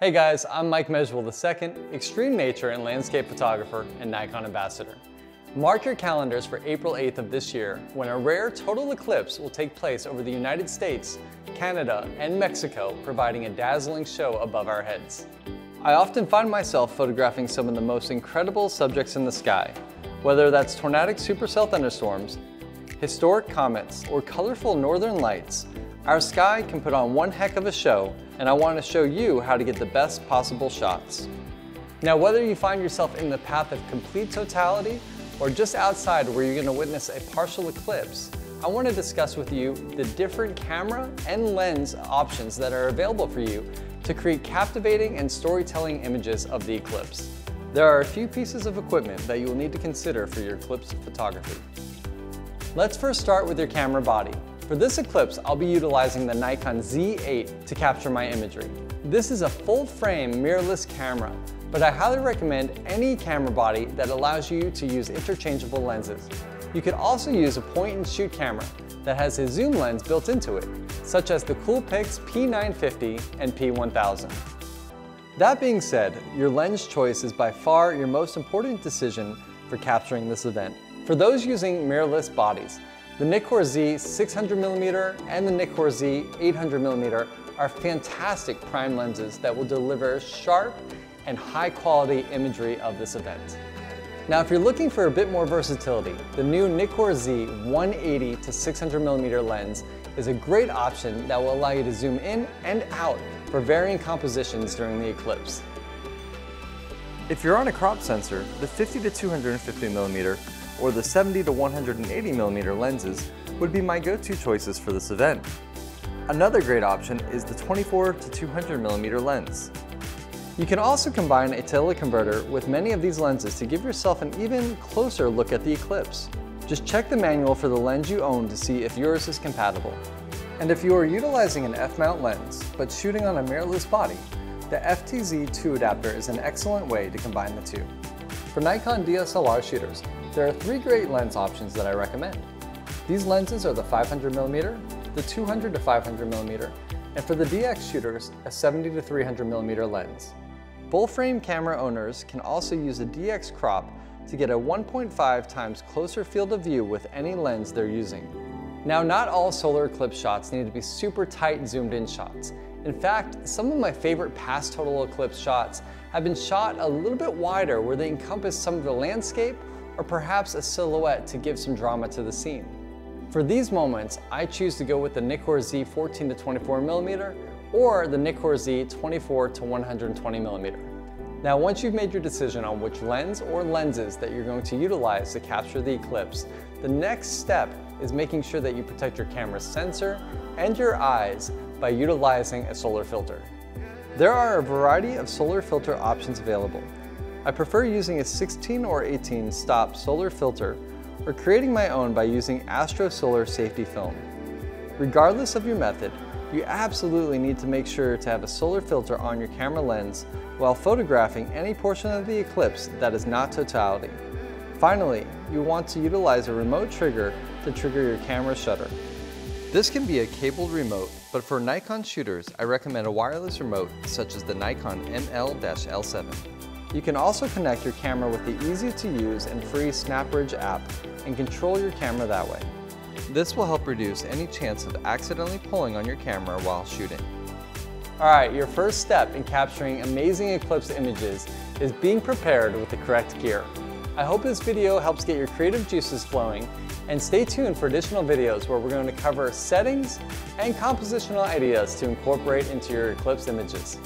Hey guys, I'm Mike Mezeul II, extreme nature and landscape photographer and Nikon ambassador. Mark your calendars for April 8th of this year when a rare total eclipse will take place over the United States, Canada, and Mexico, providing a dazzling show above our heads. I often find myself photographing some of the most incredible subjects in the sky, whether that's tornadic supercell thunderstorms, historic comets, or colorful northern lights, our sky can put on one heck of a show, and I want to show you how to get the best possible shots. Now, whether you find yourself in the path of complete totality or just outside where you're going to witness a partial eclipse, I want to discuss with you the different camera and lens options that are available for you to create captivating and storytelling images of the eclipse. There are a few pieces of equipment that you will need to consider for your eclipse photography. Let's first start with your camera body. For this eclipse, I'll be utilizing the Nikon Z8 to capture my imagery. This is a full frame mirrorless camera, but I highly recommend any camera body that allows you to use interchangeable lenses. You could also use a point and shoot camera that has a zoom lens built into it, such as the Coolpix P950 and P1000. That being said, your lens choice is by far your most important decision for capturing this event. For those using mirrorless bodies, the Nikkor Z 600mm and the Nikkor Z 800mm are fantastic prime lenses that will deliver sharp and high quality imagery of this event. Now if you're looking for a bit more versatility, the new Nikkor Z 180 to 600mm lens is a great option that will allow you to zoom in and out for varying compositions during the eclipse. If you're on a crop sensor, the 50 to 250mm or the 70 to 180 millimeter lenses would be my go-to choices for this event. Another great option is the 24 to 200 millimeter lens. You can also combine a teleconverter with many of these lenses to give yourself an even closer look at the eclipse. Just check the manual for the lens you own to see if yours is compatible. And if you are utilizing an F-mount lens, but shooting on a mirrorless body, the FTZ2 adapter is an excellent way to combine the two. For Nikon DSLR shooters, there are three great lens options that I recommend. These lenses are the 500mm, the 200 to 500mm, and for the DX shooters, a 70 to 300mm lens. Full frame camera owners can also use a DX crop to get a 1.5 times closer field of view with any lens they're using. Now, not all solar eclipse shots need to be super tight zoomed in shots. In fact, some of my favorite past total eclipse shots have been shot a little bit wider where they encompass some of the landscape or perhaps a silhouette to give some drama to the scene. For these moments, I choose to go with the Nikkor Z 14 to 24 millimeter or the Nikkor Z 24 to 120 millimeter. Now once you've made your decision on which lens or lenses that you're going to utilize to capture the eclipse, the next step is making sure that you protect your camera's sensor and your eyes by utilizing a solar filter. There are a variety of solar filter options available, I prefer using a 16 or 18 stop solar filter or creating my own by using Astro Solar Safety Film. Regardless of your method, you absolutely need to make sure to have a solar filter on your camera lens while photographing any portion of the eclipse that is not totality. Finally, you want to utilize a remote trigger to trigger your camera shutter. This can be a cabled remote, but for Nikon shooters, I recommend a wireless remote such as the Nikon ML-L7. You can also connect your camera with the easy to use and free SnapBridge app and control your camera that way. This will help reduce any chance of accidentally pulling on your camera while shooting. Alright, your first step in capturing amazing eclipse images is being prepared with the correct gear. I hope this video helps get your creative juices flowing and stay tuned for additional videos where we're going to cover settings and compositional ideas to incorporate into your eclipse images.